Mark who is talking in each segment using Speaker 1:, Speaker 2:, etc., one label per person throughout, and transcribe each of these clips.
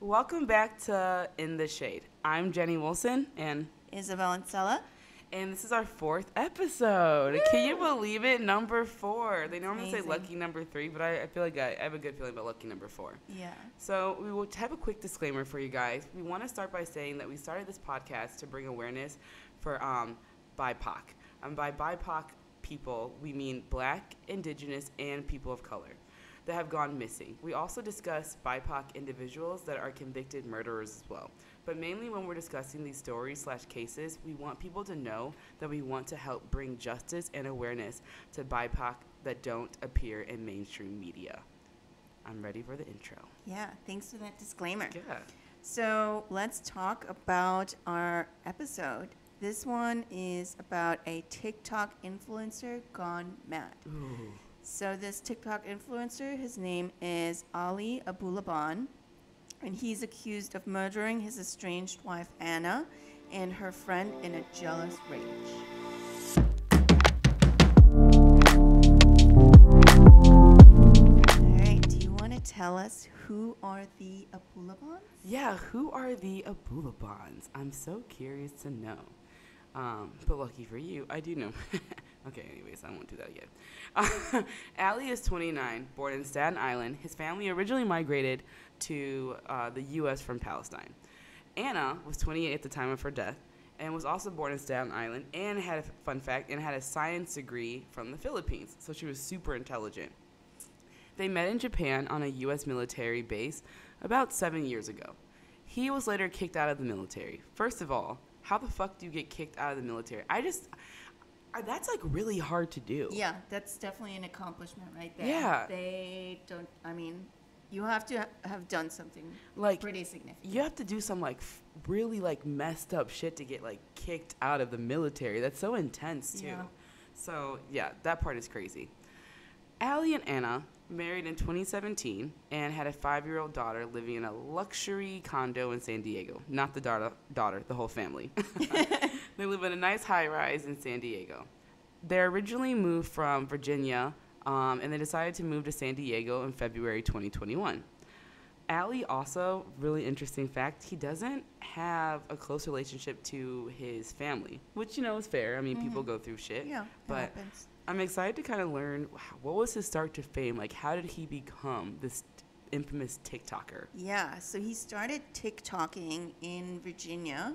Speaker 1: Welcome back to In the Shade. I'm Jenny Wilson, and
Speaker 2: Isabel Ancella.
Speaker 1: and this is our fourth episode. Can you believe it? Number four. They normally say lucky number three, but I, I feel like I, I have a good feeling about lucky number four.
Speaker 2: Yeah.
Speaker 1: So we will have a quick disclaimer for you guys. We want to start by saying that we started this podcast to bring awareness for um, BIPOC. And by BIPOC people, we mean Black, Indigenous, and people of color that have gone missing. We also discuss BIPOC individuals that are convicted murderers as well. But mainly when we're discussing these stories slash cases, we want people to know that we want to help bring justice and awareness to BIPOC that don't appear in mainstream media. I'm ready for the intro.
Speaker 2: Yeah. Thanks for that disclaimer.
Speaker 1: Yeah.
Speaker 2: So let's talk about our episode. This one is about a TikTok influencer gone mad.
Speaker 1: Ooh.
Speaker 2: So this TikTok influencer, his name is Ali Abulaban, and he's accused of murdering his estranged wife Ana and her friend in a jealous rage. All right, do you want to tell us who are the Abulabans?
Speaker 1: Yeah, who are the Abulabans? I'm so curious to know. Um, but lucky for you, I do know. okay, anyways, I won't do that again. Ali is 29, born in Staten Island. His family originally migrated to uh, the U.S. from Palestine. Ana was 28 at the time of her death and was also born in Staten Island and had a fun fact and had a science degree from the Philippines. So she was super intelligent. They met in Japan on a U.S. military base about seven years ago. He was later kicked out of the military. First of all, how the fuck do you get kicked out of the military? I just, Uh, that's like really hard to do.
Speaker 2: Yeah, that's definitely an accomplishment right there.
Speaker 1: Yeah.
Speaker 2: They don't, I mean, you have to have done something
Speaker 1: Like,
Speaker 2: pretty significant.
Speaker 1: you have to do some like f- really like messed up shit to get like kicked out of the military. That's so intense too.
Speaker 2: Yeah.
Speaker 1: So yeah, that part is crazy. Ali and Ana married in 2017 and had a five-year-old daughter living in a luxury condo in San Diego. Not the daughter, daughter, the whole family. they live in a nice high-rise in San Diego. They originally moved from Virginia, um, and they decided to move to San Diego in February 2021. Ali also, really interesting fact, he doesn't have a close relationship to his family, which you know is fair. I mean, people go through shit.
Speaker 2: Yeah, it
Speaker 1: but
Speaker 2: happens.
Speaker 1: I'm excited to kind of learn what was his start to fame. Like, how did he become this infamous TikToker?
Speaker 2: Yeah, so he started TikToking in Virginia,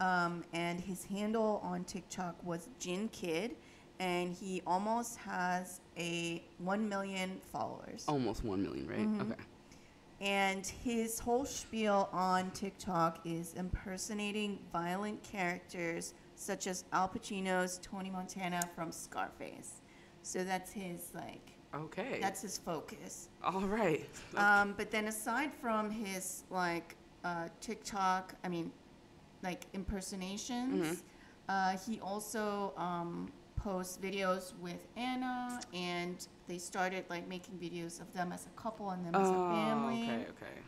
Speaker 2: um, and his handle on TikTok was Jin Kid, and he almost has a 1 million followers.
Speaker 1: Almost one million, right?
Speaker 2: Mm-hmm.
Speaker 1: Okay.
Speaker 2: And his whole spiel on TikTok is impersonating violent characters such as Al Pacino's Tony Montana from Scarface. So that's his like
Speaker 1: Okay.
Speaker 2: that's his focus.
Speaker 1: all right.
Speaker 2: Um, but then aside from his like uh, TikTok, I mean, like impersonations, uh, he also um, posts videos with Ana, and they started like making videos of them as a couple and them as a family.
Speaker 1: Oh, okay, okay.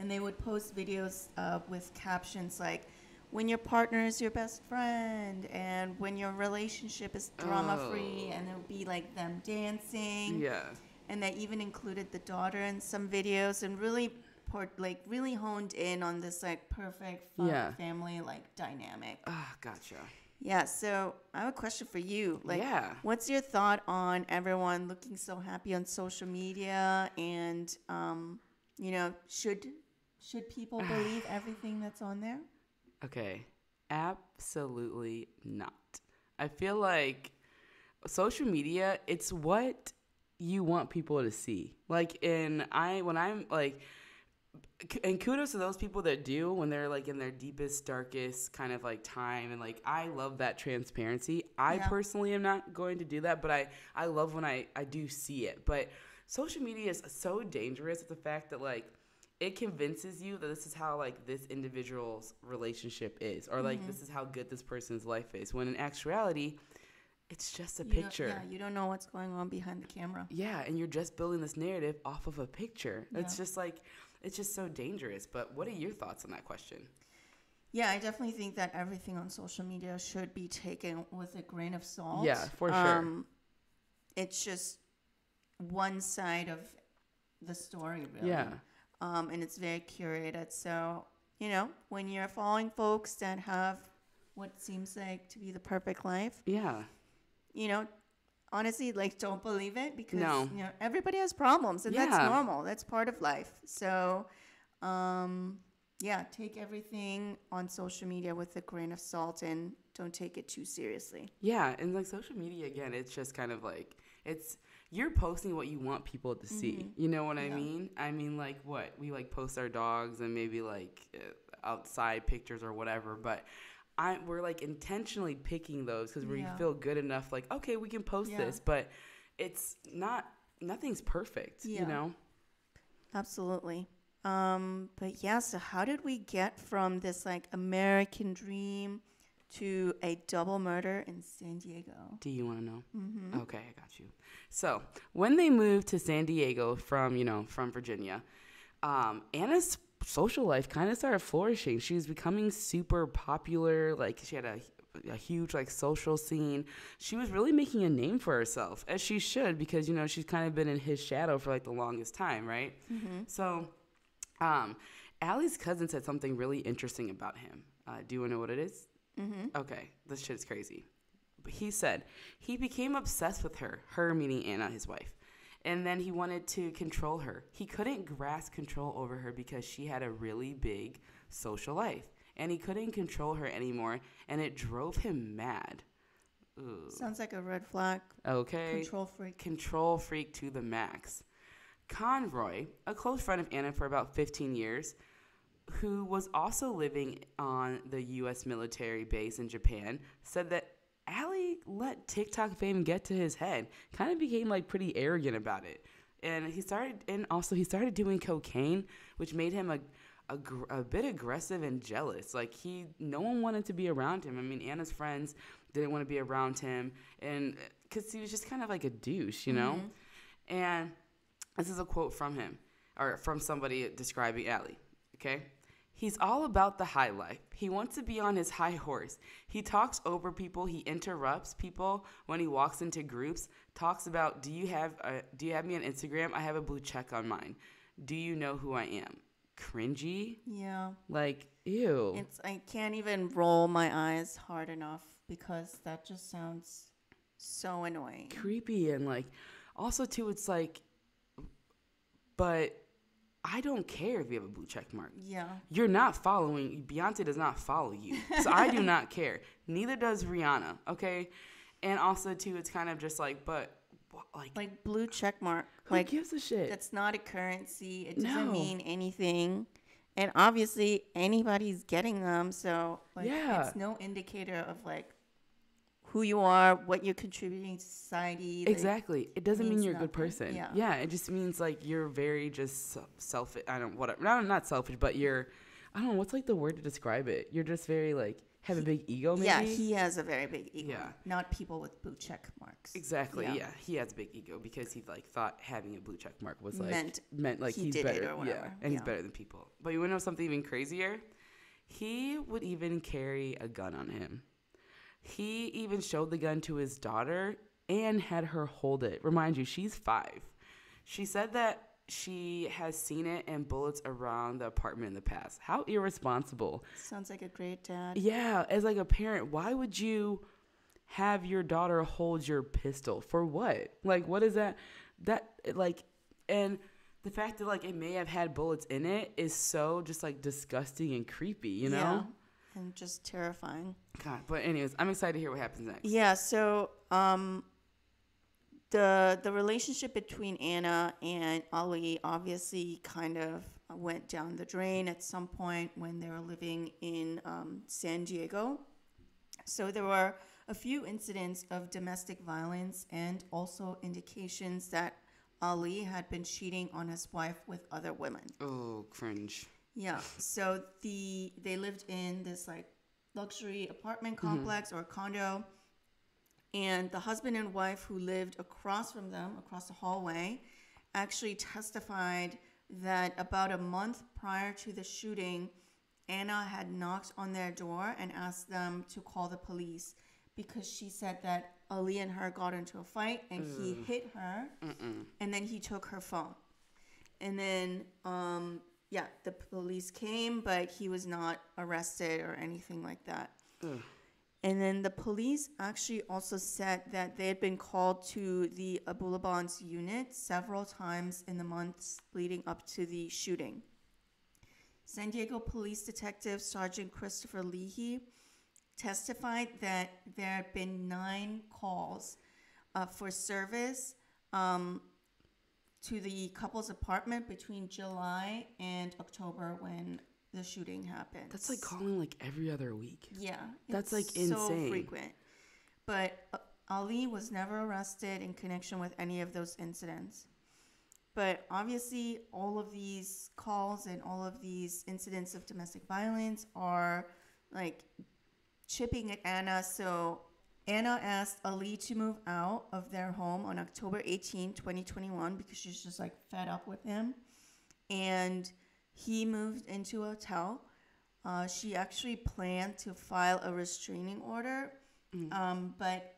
Speaker 2: And they would post videos uh, with captions like, "When your partner is your best friend," and "When your relationship is drama free,"
Speaker 1: Oh.
Speaker 2: and it would be like them dancing
Speaker 1: Yeah.
Speaker 2: and they even included the daughter in some videos and really port, like really honed in on this like perfect fun
Speaker 1: Yeah.
Speaker 2: family like dynamic
Speaker 1: Ah, gotcha.
Speaker 2: yeah so i have a question for you like
Speaker 1: Yeah.
Speaker 2: what's your thought on everyone looking so happy on social media and um you know should should people believe everything that's on there
Speaker 1: Okay. Absolutely not. I feel like social media, it's what you want people to see. Like in I when I'm like and kudos to those people that do when they're like in their deepest darkest kind of like time and like I love that transparency. I
Speaker 2: Yeah.
Speaker 1: personally am not going to do that, but I I love when I I do see it. But social media is so dangerous with the fact that like it convinces you that this is how like this individual's relationship is or like mm-hmm. this is how good this person's life is when in actuality it's just a
Speaker 2: You
Speaker 1: picture
Speaker 2: yeah you don't know what's going on behind the camera
Speaker 1: yeah, and you're just building this narrative off of a picture. It's
Speaker 2: Yeah.
Speaker 1: just like it's just so dangerous. But what are your thoughts on that question?
Speaker 2: Yeah, I definitely think that everything on social media should be taken with a grain of salt.
Speaker 1: Yeah, for sure.
Speaker 2: it's just one side of the story, really.
Speaker 1: Yeah.
Speaker 2: um, and it's very curated. So you know, when you're following folks that have what seems like to be the perfect life,
Speaker 1: Yeah.
Speaker 2: you know, honestly, like don't believe it because
Speaker 1: No.
Speaker 2: you know everybody has problems, and
Speaker 1: Yeah.
Speaker 2: that's normal. That's part of life. So, um, yeah, take everything on social media with a grain of salt and don't take it too seriously.
Speaker 1: Yeah, and like social media again, it's just kind of like it's you're posting what you want people to see. You know what I mean? I mean like what we like post our dogs and maybe like uh, outside pictures or whatever, but. I, we're like intentionally picking those because we
Speaker 2: Yeah.
Speaker 1: feel good enough like okay we can post
Speaker 2: Yeah.
Speaker 1: this but it's not nothing's perfect
Speaker 2: Yeah.
Speaker 1: you know
Speaker 2: Absolutely. Um, but yeah, so how did we get from this like American dream to a double murder in San Diego?
Speaker 1: Do you want to know? Mm-hmm. Okay, I got you. So when they moved to San Diego from you know from Virginia, um, Ana's social life kind of started flourishing. She was becoming super popular. Like she had a a huge like social scene. She was really making a name for herself, as she should, because you know she's kind of been in his shadow for like the longest time, right? So, um, Ali's cousin said something really interesting about him. Uh, do you want to know what it is? Okay, this shit is crazy. But he said he became obsessed with her, her meaning Ana, his wife. And then he wanted to control her. He couldn't grasp control over her because she had a really big social life. And he couldn't control her anymore, and it drove him mad. Ooh.
Speaker 2: Sounds like a red flag.
Speaker 1: Okay.
Speaker 2: Control freak.
Speaker 1: Control freak to the max. Conroy, a close friend of Ana for about 15 years, who was also living on the U.S. military base in Japan, said that Ali let TikTok fame get to his head. Kind of became like pretty arrogant about it, and he started, and also he started doing cocaine, which made him a. A, a bit aggressive and jealous. Like he, no one wanted to be around him. I mean, Ana's friends didn't want to be around him, and uh, because he was just kind of like a douche, you know. Mm-hmm. And this is a quote from him, or from somebody describing Ali. Okay. He's all about the high life. He wants to be on his high horse. He talks over people. He interrupts people when he walks into groups. Talks about, do you have a, do you have me on Instagram? I have a blue check on mine. Do you know who I am? Cringy.
Speaker 2: Yeah.
Speaker 1: Like ew.
Speaker 2: It's I can't even roll my eyes hard enough because that just sounds so annoying.
Speaker 1: creepy and like also too it's like but I don't care if you have a blue check mark.
Speaker 2: Yeah.
Speaker 1: You're not following Beyonce does not follow you. So I do not care. Neither does Rihanna, okay? And also too it's kind of just like but like,
Speaker 2: Like blue check mark.
Speaker 1: who
Speaker 2: like
Speaker 1: gives a shit?
Speaker 2: that's not a currency. It doesn't
Speaker 1: No.
Speaker 2: mean anything. And obviously anybody's getting them, so like
Speaker 1: Yeah.
Speaker 2: it's no indicator of like who you are, what you're contributing to society. like-
Speaker 1: Exactly. It doesn't mean you're a good person.
Speaker 2: Yeah.
Speaker 1: Yeah. It just means like you're very just selfish. I don't whatever. Not not selfish, but you're. I don't know what's like the word to describe it. You're just very like have a big ego. Maybe.
Speaker 2: Yeah, he has a very big ego.
Speaker 1: Yeah.
Speaker 2: Not people with blue check marks.
Speaker 1: Exactly.
Speaker 2: Yeah.
Speaker 1: Yeah. He has a big ego because he like thought having a blue check mark was like
Speaker 2: Meant
Speaker 1: meant like
Speaker 2: he
Speaker 1: he's
Speaker 2: did it
Speaker 1: better. yeah, and he's better than people. But you want to know something even crazier? He would even carry a gun on him. He even showed the gun to his daughter and had her hold it. Remind you, she's five. She said that she has seen it and bullets around the apartment in the past. How irresponsible.
Speaker 2: Sounds like a great dad.
Speaker 1: Yeah, as like a parent, why would you have your daughter hold your pistol for what? Like, what is that? That like, and the fact that like it may have had bullets in it is so just like disgusting and creepy, you know?
Speaker 2: And just terrifying.
Speaker 1: God. But anyways, I'm excited to hear what happens next.
Speaker 2: Yeah, so um the the relationship between Ana and Ali obviously kind of went down the drain at some point when they were living in um, San Diego. So there were a few incidents of domestic violence and also indications that Ali had been cheating on his wife with other women.
Speaker 1: Oh, cringe.
Speaker 2: Yeah. So the they lived in this like luxury apartment complex or condo, and the husband and wife who lived across from them, across the hallway, actually testified that about a month prior to the shooting, Ana had knocked on their door and asked them to call the police because she said that Ali and her got into a fight and he hit her and then he took her phone. And then um, yeah, the police came, but he was not arrested or anything like that.
Speaker 1: Ugh.
Speaker 2: And then the police actually also said that they had been called to the Abulaban's unit several times in the months leading up to the shooting. San Diego Police Detective Sergeant Christopher Leahy testified that there had been nine calls uh, for service um, to the couple's apartment between July and October when the shooting happened.
Speaker 1: That's like calling like every other week.
Speaker 2: Yeah,
Speaker 1: That's, like,
Speaker 2: So
Speaker 1: insane.
Speaker 2: frequent, but uh, Ali was never arrested in connection with any of those incidents. But obviously, all of these calls and all of these incidents of domestic violence are like chipping at Ana. So Ana asked Ali to move out of their home on October 18, 2021, because she's just like fed up with him. And he moved into a hotel. Uh, she actually planned to file a restraining order, um, but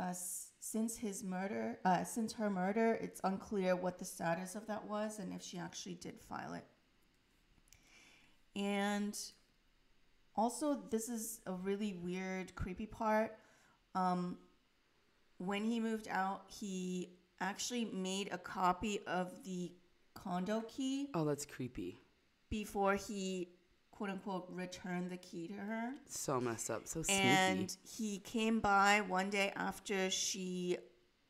Speaker 2: uh, s- since his murder, uh, since her murder, it's unclear what the status of that was and if she actually did file it. And also, this is a really weird, creepy part. Um, when he moved out, he actually made a copy of the condo key
Speaker 1: Oh, that's creepy.
Speaker 2: before he quote unquote returned the key to her.
Speaker 1: So messed up. So sneaky.
Speaker 2: And he came by one day after she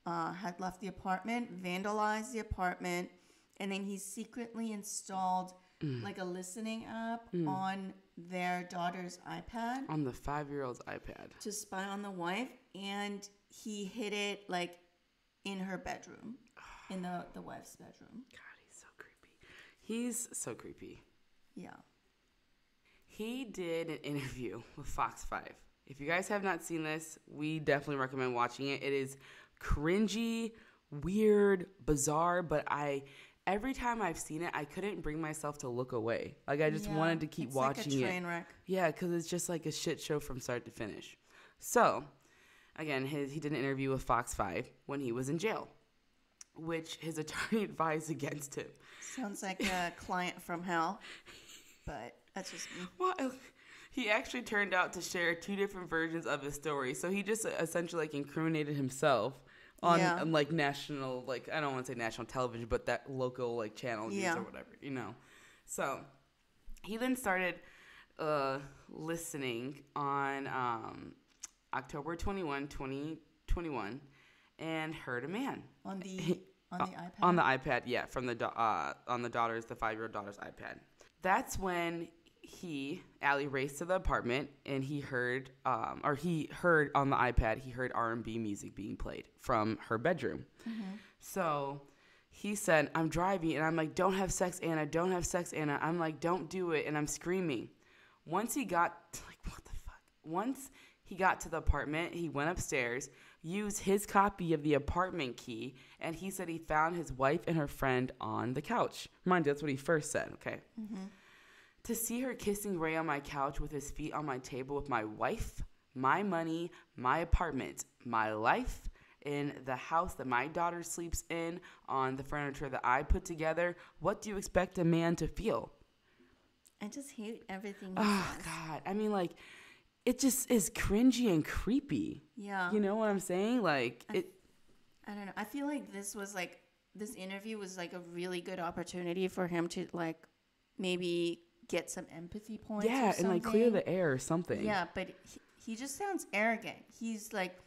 Speaker 2: uh, had left the apartment, vandalized the apartment, and then he secretly installed like a listening app on their daughter's iPad
Speaker 1: on the five-year-old's iPad.
Speaker 2: to spy on the wife, and he hid it like in her bedroom, in the, the wife's bedroom.
Speaker 1: God, he's so creepy. He's so creepy.
Speaker 2: Yeah.
Speaker 1: He did an interview with Fox 5. If you guys have not seen this, we definitely recommend watching it. It is cringy, weird, bizarre, but I every time I've seen it, I couldn't bring myself to look away. Like I just
Speaker 2: Yeah,
Speaker 1: wanted to keep
Speaker 2: like
Speaker 1: watching
Speaker 2: train
Speaker 1: it.
Speaker 2: wreck.
Speaker 1: Yeah, because it's just like a shit show from start to finish. So, again, his, he did an interview with Fox 5 when he was in jail, which his attorney advised against him.
Speaker 2: Sounds like a client from hell, but that's just me.
Speaker 1: Well, he actually turned out to share two different versions of his story. So he just uh, essentially like incriminated himself on,
Speaker 2: Yeah.
Speaker 1: on, like national, like I don't want to say national television, but that local like channel news
Speaker 2: Yeah.
Speaker 1: or whatever, you know. So he then started uh, listening on um, October 21, 2021, and heard a man
Speaker 2: On the on the iPad.
Speaker 1: on the iPad, yeah, from the uh, on the daughter's the five year old daughter's iPad. That's when he Ali raced to the apartment and he heard um, or he heard on the iPad he heard R and B music being played from her bedroom. So he said, "I'm driving," and I'm like, "Don't have sex, Ana. Don't have sex, Ana." I'm like, "Don't do it," and I'm screaming. Once he got like, what the fuck? Once he got to the apartment, he went upstairs, used his copy of the apartment key, and he said he found his wife and her friend on the couch. Mind you, that's what he first said. Okay. To see her kissing Ray on my couch with his feet on my table with my wife, my money, my apartment, my life, in the house that my daughter sleeps in, on the furniture that I put together, what do you expect a man to feel?
Speaker 2: I just hate everything.
Speaker 1: Oh,
Speaker 2: says.
Speaker 1: God. I mean, like, it just is cringy and creepy.
Speaker 2: Yeah.
Speaker 1: You know what I'm saying? Like, it.
Speaker 2: I don't know. I feel like this was like this interview was like a really good opportunity for him to like maybe get some empathy points. or
Speaker 1: Yeah, and like clear the air or something.
Speaker 2: Yeah, but he, he just sounds arrogant. He's like,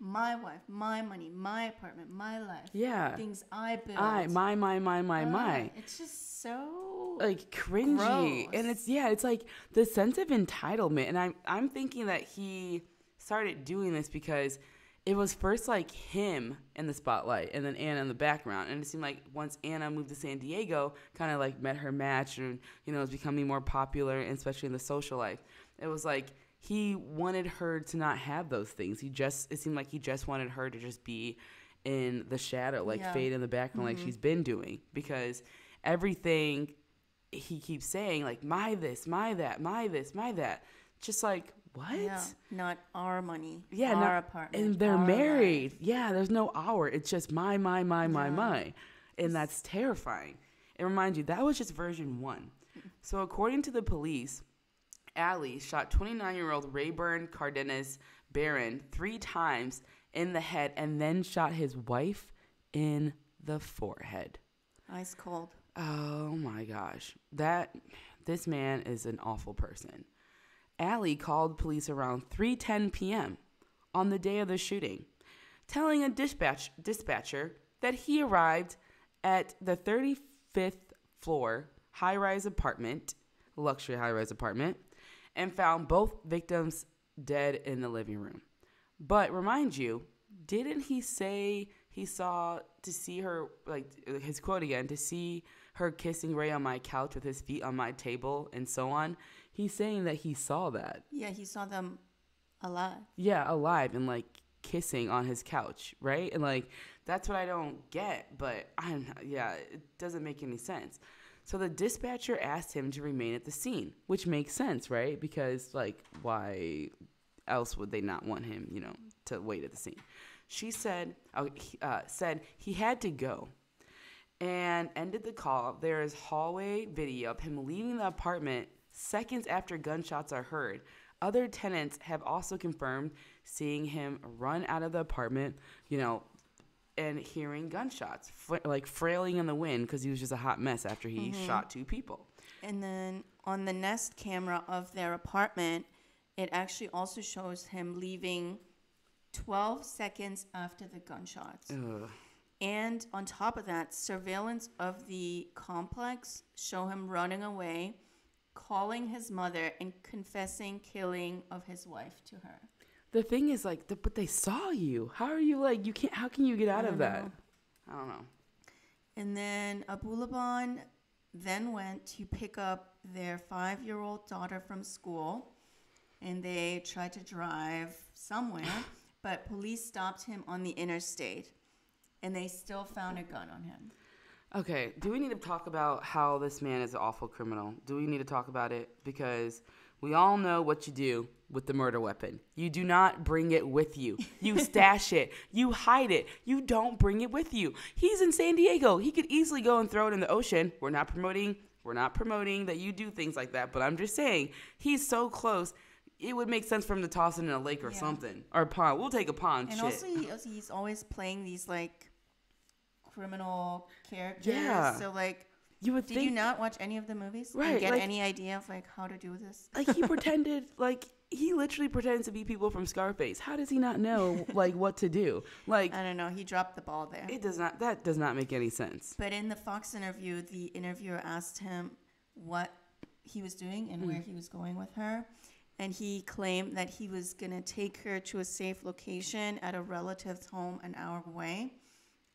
Speaker 2: my wife, my money, my apartment, my life.
Speaker 1: Yeah.
Speaker 2: Things I built.
Speaker 1: I, my, my, my, my,
Speaker 2: Ah,
Speaker 1: my.
Speaker 2: It's just so.
Speaker 1: like cringy
Speaker 2: Gross.
Speaker 1: and it's yeah it's like the sense of entitlement and i'm i'm thinking that he started doing this because it was first like him in the spotlight and then ana in the background and it seemed like once ana moved to san diego kind of like met her match and you know was becoming more popular and especially in the social life it was like he wanted her to not have those things he just it seemed like he just wanted her to just be in the shadow like
Speaker 2: Yeah.
Speaker 1: fade in the background like mm-hmm. she's been doing because everything he keeps saying like my this, my that, my this, my that. Just like what?
Speaker 2: Yeah, not our money.
Speaker 1: Yeah,
Speaker 2: our
Speaker 1: not-
Speaker 2: apartment.
Speaker 1: and they're married.
Speaker 2: life.
Speaker 1: Yeah, there's no our. It's just my, my, my, my,
Speaker 2: Yeah.
Speaker 1: my, and that's terrifying. And remind you, that was just version one. So, according to the police, Ali shot 29 year old Rayburn Cardenas Barron three times in the head and then shot his wife in the forehead.
Speaker 2: Ice cold.
Speaker 1: Oh my gosh. That this man is an awful person. Ali called police around 3:10 p.m. on the day of the shooting, telling a dispatch dispatcher that he arrived at the 35th floor high-rise apartment, luxury high-rise apartment, and found both victims dead in the living room. But remind you, didn't he say he saw to see her like his quote again to see her kissing Ray on my couch with his feet on my table and so on? He's saying that he saw that.
Speaker 2: Yeah, he saw them alive.
Speaker 1: Yeah, alive and like kissing on his couch, right? And like that's what I don't get, but I'm yeah, it doesn't make any sense. So the dispatcher asked him to remain at the scene, which makes sense, right? Because like why else would they not want him, you know, to wait at the scene? She said uh, he, uh, said he had to go and ended the call. There is hallway video of him leaving the apartment seconds after gunshots are heard. Other tenants have also confirmed seeing him run out of the apartment, you know, and hearing gunshots, fr- like frailing in the wind because he was just a hot mess after he mm-hmm. shot two people.
Speaker 2: And then on the Nest camera of their apartment, it actually also shows him leaving 12 seconds after the gunshots.
Speaker 1: Ugh.
Speaker 2: And on top of that, surveillance of the complex show him running away, calling his mother and confessing killing of his wife to her.
Speaker 1: The thing is, like, the, but they saw you. How are you like? You can't. How can you get out of that?
Speaker 2: know.
Speaker 1: I don't know.
Speaker 2: And then Abulaban then went to pick up their five year old daughter from school. And they tried to drive somewhere, but police stopped him on the interstate. And they still found a gun on him.
Speaker 1: Okay, do we need to talk about how this man is an awful criminal? Do we need to talk about it? Because we all know what you do with the murder weapon. You do not bring it with you. You stash it. You hide it. You don't bring it with you. He's in San Diego. He could easily go and throw it in the ocean. We're not promoting we're not promoting that you do things like that, but I'm just saying he's so close. It would make sense for him to toss it in a lake or
Speaker 2: Yeah.
Speaker 1: something. Or a pond. We'll take a pond.
Speaker 2: And
Speaker 1: Shit.
Speaker 2: also, he, also, he's always playing these like criminal characters.
Speaker 1: Yeah.
Speaker 2: So, like,
Speaker 1: you would
Speaker 2: did
Speaker 1: think
Speaker 2: you not watch any of the movies?
Speaker 1: Right,
Speaker 2: And get
Speaker 1: like-
Speaker 2: any idea of like how to do this?
Speaker 1: like he pretended like he literally pretends to be people from Scarface. How does he not know like what to do? Like
Speaker 2: I don't know. He dropped the ball there.
Speaker 1: it does not that does not make any sense.
Speaker 2: But in the Fox interview, the interviewer asked him what he was doing and hmm. where he was going with her. And he claimed that he was going to take her to a safe location at a relative's home an hour away.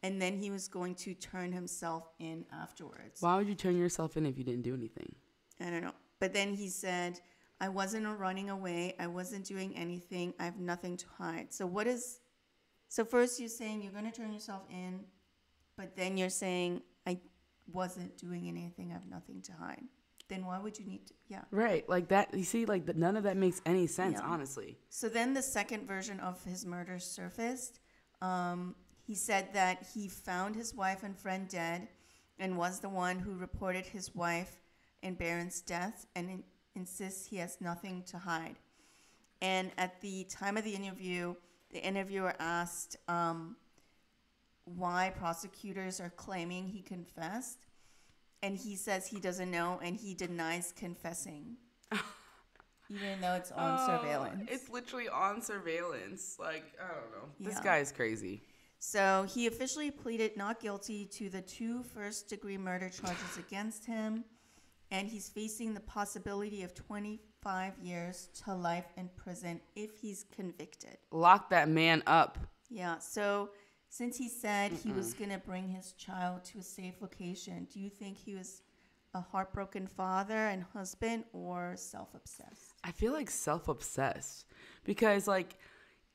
Speaker 2: And then he was going to turn himself in afterwards.
Speaker 1: Why would you turn yourself in if you didn't do anything?
Speaker 2: I don't know. But then he said, I wasn't running away. I wasn't doing anything. I have nothing to hide. So, what is. So, first you're saying you're going to turn yourself in, but then you're saying, I wasn't doing anything. I have nothing to hide. Then why would you need to? Yeah.
Speaker 1: Right, like that. You see, like none of that makes any sense,
Speaker 2: Yeah.
Speaker 1: honestly.
Speaker 2: So then the second version of his murder surfaced. Um, he said that he found his wife and friend dead and was the one who reported his wife and Barron's death and in- insists he has nothing to hide. And at the time of the interview, the interviewer asked um, why prosecutors are claiming he confessed. And he says he doesn't know and he denies confessing. Even though it's on surveillance.
Speaker 1: Oh, It's literally on surveillance. Like I don't know. This
Speaker 2: Yeah.
Speaker 1: guy is crazy.
Speaker 2: So he officially pleaded not guilty to the two first degree murder charges against him, and he's facing the possibility of 25 years to life in prison if he's convicted.
Speaker 1: Lock that man up.
Speaker 2: Yeah, so since he said he was going to bring his child to a safe location, do you think he was a heartbroken father and husband or self obsessed?
Speaker 1: I feel like self obsessed because like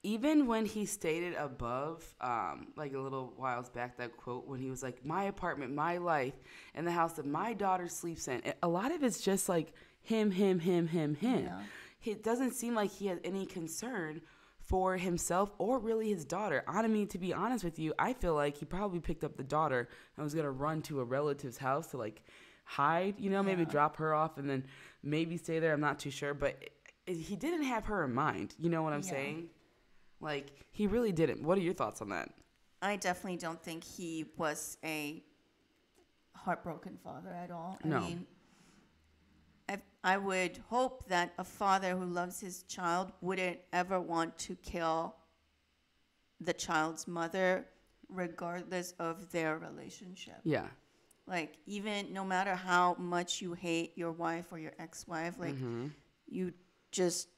Speaker 1: even when he stated above, um, like a little whiles back, that quote when he was like, "My apartment, my life, and the house that my daughter sleeps in." A lot of it's just like him, him, him, him, him.
Speaker 2: Yeah.
Speaker 1: It doesn't seem like he has any concern for himself or really his daughter. I mean, to be honest with you, I feel like he probably picked up the daughter and was gonna run to a relative's house to like hide, you know, maybe drop her off and then maybe stay there. I'm not too sure, but he didn't have her in mind. You know what I'm
Speaker 2: Yeah.
Speaker 1: saying? Like he really didn't. What are your thoughts on that?
Speaker 2: I definitely don't think he was a heartbroken father at all. I
Speaker 1: No.
Speaker 2: mean, I, I would hope that a father who loves his child wouldn't ever want to kill the child's mother, regardless of their relationship.
Speaker 1: Yeah.
Speaker 2: Like, even no matter how much you hate your wife or your ex wife, like,
Speaker 1: Mm-hmm.
Speaker 2: you just,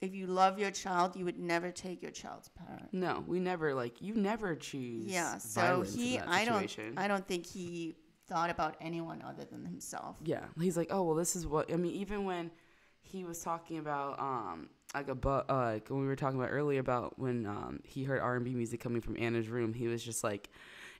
Speaker 2: if you love your child, you would never take your child's parent.
Speaker 1: No, we never like you never choose.
Speaker 2: Yeah, so he, I don't. I don't think he thought about anyone other than himself.
Speaker 1: Yeah, he's like, oh well, this is what I mean. Even when he was talking about, um, like a bu- uh, like when we were talking about earlier about when um he heard R and B music coming from Ana's room, he was just like,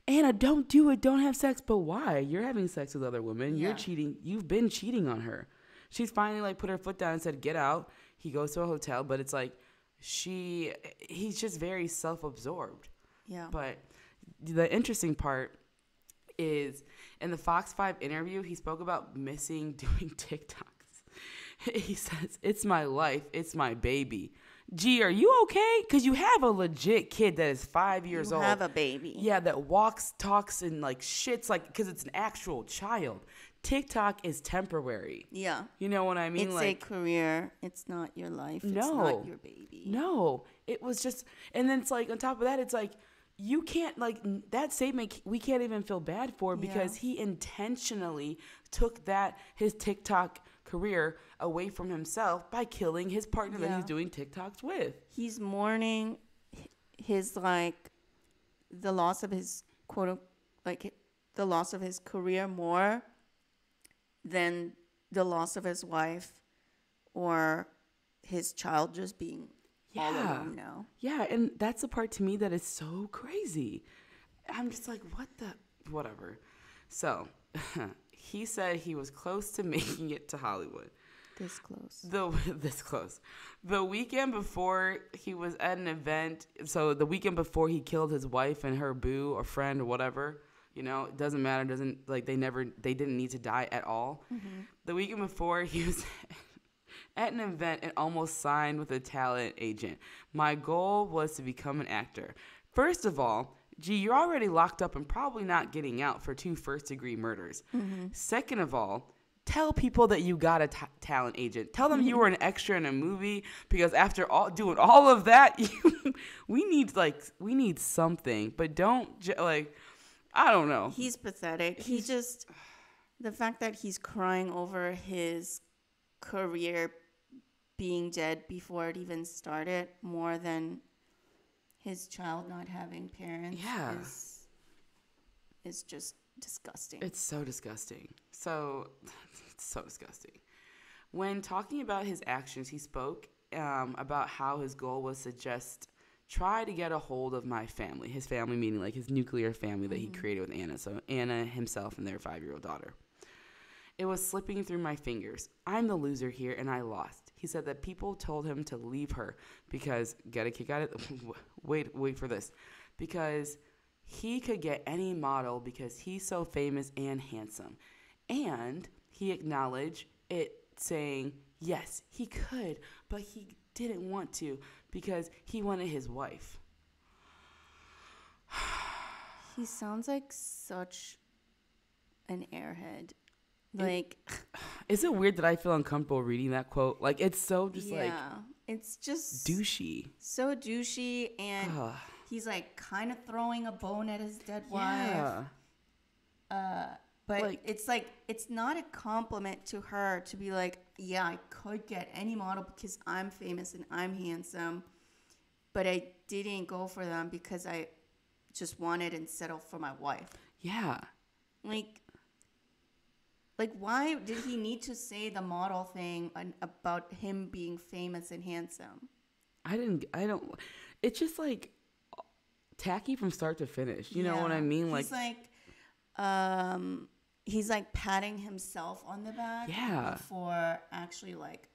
Speaker 1: Ana, don't do it, don't have sex. But why? You're having sex with other women. You're cheating. You've been cheating on her. She's finally like put her foot down and said, get out. He goes to a hotel, but it's like she, he's just very self-absorbed.
Speaker 2: Yeah.
Speaker 1: But the interesting part is in the Fox 5 interview, he spoke about missing doing TikToks. He says, It's my life, it's my baby. Gee, are you okay? Because you have a legit kid that is five years
Speaker 2: you
Speaker 1: old.
Speaker 2: have a baby.
Speaker 1: yeah, that walks, talks, and like shits, like, because it's an actual child. TikTok is temporary.
Speaker 2: Yeah.
Speaker 1: You know what I mean?
Speaker 2: it's
Speaker 1: like,
Speaker 2: a career. It's not your life. It's
Speaker 1: No.
Speaker 2: not your baby.
Speaker 1: No, it was just, and then it's like on top of that, it's like you can't like that statement. We can't even feel bad for because
Speaker 2: Yeah.
Speaker 1: he intentionally took that his TikTok career away from himself by killing his partner that he's doing TikToks with.
Speaker 2: He's mourning his like the loss of his quote unquote, like the loss of his career more than the loss of his wife or his child just being all
Speaker 1: Yeah.
Speaker 2: alone now.
Speaker 1: Yeah, and that's the part to me that is so crazy. I'm just like, what the whatever. So he said he was close to making it to Hollywood.
Speaker 2: This close.
Speaker 1: The this close. The weekend before he was at an event, so the weekend before he killed his wife and her boo or friend or whatever, you know, it doesn't matter, doesn't like they never they didn't need to die at all. Mm-hmm. The weekend before he was at an event and almost signed with a talent agent. My goal was to become an actor. First of all, gee, you're already locked up and probably not getting out for two first degree murders. Mm-hmm. Second of all, tell people that you got a talent agent. Tell them you mm-hmm. were an extra in a movie because after all doing all of that, you, we need like we need something. But don't j- like I don't know.
Speaker 2: He's pathetic. he just the fact that he's crying over his career being dead before it even started more than his child not having parents
Speaker 1: Yeah.
Speaker 2: is is just disgusting.
Speaker 1: It's so disgusting. So, it's so disgusting. When talking about his actions, he spoke um, about how his goal was to just try to get a hold of my family. His family, meaning like his nuclear family that he mm-hmm. created with Ana. So, Ana himself and their five year old daughter. It was slipping through my fingers. I'm the loser here and I lost. He said that people told him to leave her because, get a kick out of it? wait, wait for this. Because he could get any model because he's so famous and handsome. And he acknowledged it saying, yes, he could, but he didn't want to because he wanted his wife.
Speaker 2: he sounds like such an airhead. Like
Speaker 1: Is it weird that I feel uncomfortable reading that quote? Like, it's so just
Speaker 2: yeah,
Speaker 1: like
Speaker 2: it's just
Speaker 1: douchey.
Speaker 2: so douchey and
Speaker 1: Ugh.
Speaker 2: he's like kind of throwing a bone at his dead wife.
Speaker 1: Yeah.
Speaker 2: Uh, but
Speaker 1: Like-
Speaker 2: it's like it's not a compliment to her to be like, yeah, I could get any model because I'm famous and I'm handsome, but I didn't go for them because I just wanted and settled for my wife.
Speaker 1: Yeah.
Speaker 2: Like, like why did he need to say the model thing and about him being famous and handsome?
Speaker 1: I didn't, I don't, it's just like tacky from start to finish. You know what I mean? Like,
Speaker 2: he's like, um, he's like patting himself on the back
Speaker 1: Yeah.
Speaker 2: before actually like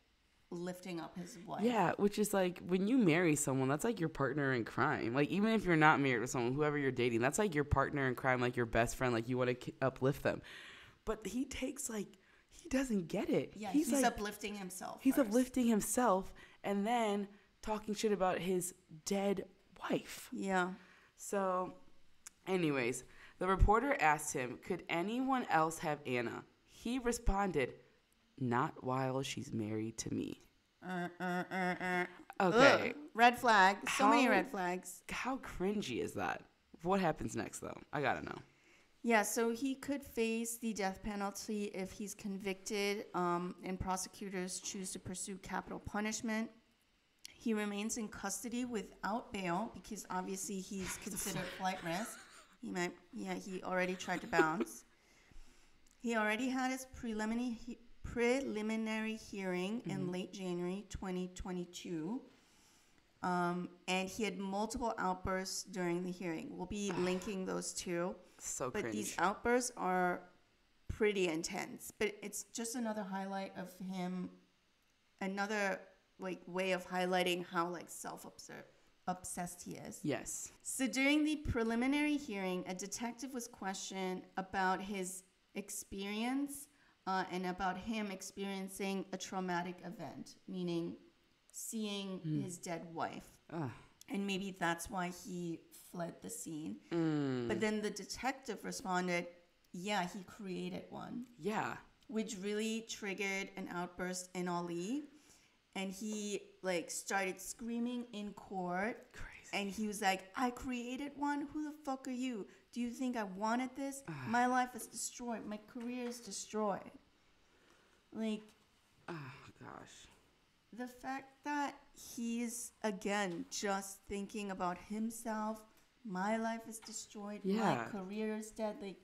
Speaker 2: lifting up his wife.
Speaker 1: Yeah, which is like when you marry someone, that's like your partner in crime. Like even if you're not married with someone, whoever you're dating, that's like your partner in crime, like your best friend. Like you want to uplift them, but he takes like he doesn't get it.
Speaker 2: Yeah, he's,
Speaker 1: like
Speaker 2: uplifting himself.
Speaker 1: he's
Speaker 2: first.
Speaker 1: uplifting himself and then talking shit about his dead wife.
Speaker 2: Yeah.
Speaker 1: So, anyways, the reporter asked him, "Could anyone else have Ana?" He responded, "Not while she's married to me."
Speaker 2: Uh, uh, uh, uh.
Speaker 1: Okay.
Speaker 2: Ugh, red flag. So many red flags.
Speaker 1: How cringy is that? What happens next, though? I gotta know.
Speaker 2: Yeah, so he could face the death penalty if he's convicted um, and prosecutors choose to pursue capital punishment. He remains in custody without bail because obviously he's considered flight risk. He might, yeah, he already tried to bounce. he already had his preliminary he- preliminary hearing in late January 2022. Um, and he had multiple outbursts during the hearing. We'll be linking those two.
Speaker 1: So
Speaker 2: But
Speaker 1: cringe.
Speaker 2: these outbursts are pretty intense. But it's just another highlight of him, another like way of highlighting how like self obsessed he is.
Speaker 1: yes.
Speaker 2: So during the preliminary hearing, a detective was questioned about his experience uh, and about him experiencing a traumatic event, meaning seeing his dead wife.
Speaker 1: Ugh.
Speaker 2: And maybe that's why he fled the scene.
Speaker 1: Mm.
Speaker 2: But then the detective responded, Yeah, he created one,
Speaker 1: Yeah.
Speaker 2: which really triggered an outburst in Ali. And he like started screaming in court.
Speaker 1: Crazy.
Speaker 2: And he was like, I created one? Who the fuck are you? Do you think I wanted this? Ah. My life is destroyed. My career is destroyed. Like,
Speaker 1: Oh gosh.
Speaker 2: the fact that he's again just thinking about himself my life is destroyed
Speaker 1: Yeah.
Speaker 2: my career is dead like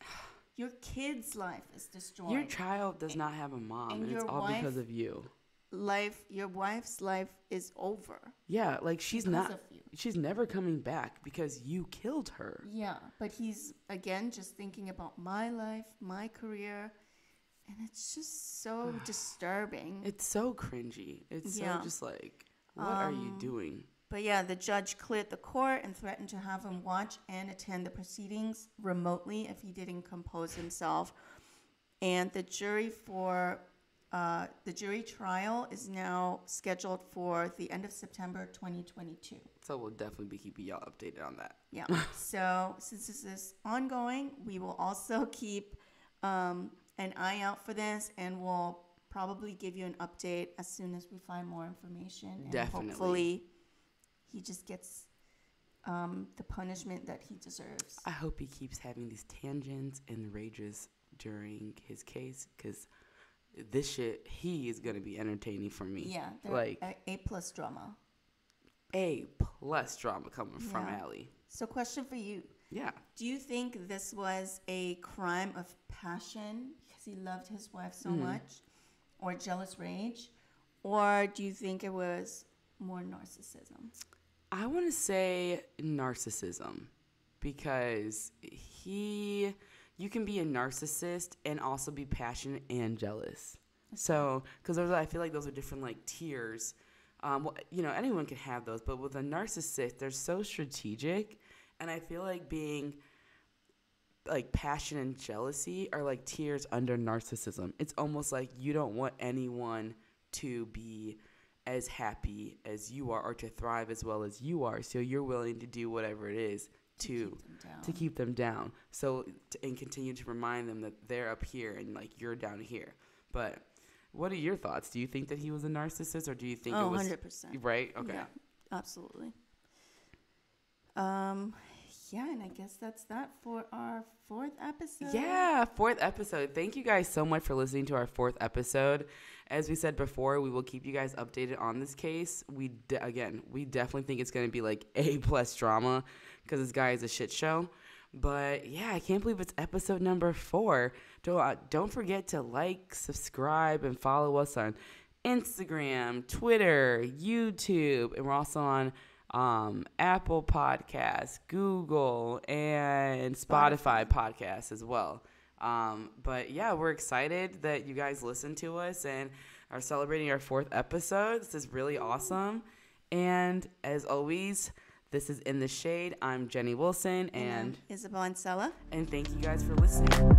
Speaker 2: your kid's life is destroyed
Speaker 1: Your child does not have a mom,
Speaker 2: and
Speaker 1: and, it's all because of you.
Speaker 2: Life your wife's life is over
Speaker 1: Yeah, like she's not. She's never coming back because you killed her.
Speaker 2: yeah but he's again just thinking about my life my career and it's just so disturbing
Speaker 1: It's so cringy. It's
Speaker 2: Yeah.
Speaker 1: so just like, what are you um, doing?
Speaker 2: But yeah, the judge cleared the court and threatened to have him watch and attend the proceedings remotely if he didn't compose himself. And the jury for uh, the jury trial is now scheduled for the end of September 2022.
Speaker 1: So we'll definitely be keeping y'all updated on that.
Speaker 2: Yeah. so since this is ongoing, we will also keep um, an eye out for this, and we'll probably give you an update as soon as we find more information. And
Speaker 1: Definitely.
Speaker 2: hopefully, he just gets um, the punishment that he deserves.
Speaker 1: I hope he keeps having these tangents and rages during his case because this shit, he is going to be entertaining for me.
Speaker 2: Yeah,
Speaker 1: Like,
Speaker 2: a, a plus drama.
Speaker 1: A plus drama coming from
Speaker 2: Yeah.
Speaker 1: Ali.
Speaker 2: So, question for you:
Speaker 1: Yeah.
Speaker 2: Do you think this was a crime of passion because he loved his wife so
Speaker 1: Mm-hmm.
Speaker 2: much, or jealous rage, or do you think it was more narcissism?
Speaker 1: I want to say narcissism because he, you can be a narcissist and also be passionate and jealous. So, because I feel like those are different like tiers. Um, you know, anyone can have those, but with a narcissist, they're so strategic, and I feel like being like passion and jealousy are like tiers under narcissism. It's almost like you don't want anyone to be as happy as you are or to thrive as well as you are. So you're willing to do whatever it is to
Speaker 2: keep them down.
Speaker 1: to keep them down. So to, and continue to remind them that they're up here and like you're down here. But what are your thoughts? Do you think that he was a narcissist or do you think
Speaker 2: oh,
Speaker 1: it was
Speaker 2: 100%.
Speaker 1: right? Okay.
Speaker 2: Yeah, absolutely. Um, yeah, and I guess that's that for our fourth episode.
Speaker 1: Yeah, fourth episode. Thank you guys so much for listening to our fourth episode. As we said before, we will keep you guys updated on this case. We de- again, we definitely think it's going to be like A plus drama because this guy is a shit show. But yeah, I can't believe it's episode number four. Don't uh, don't forget to like, subscribe, and follow us on Instagram, Twitter, YouTube, and we're also on um, Apple Podcasts, Google, and Spotify podcasts as well. Um, but yeah, we're excited that you guys listen to us, and are celebrating our fourth episode. This is really awesome. And as always, this is In the Shade. I'm Jenny Wilson, and
Speaker 2: Isabel Ancella.
Speaker 1: and thank you guys for listening.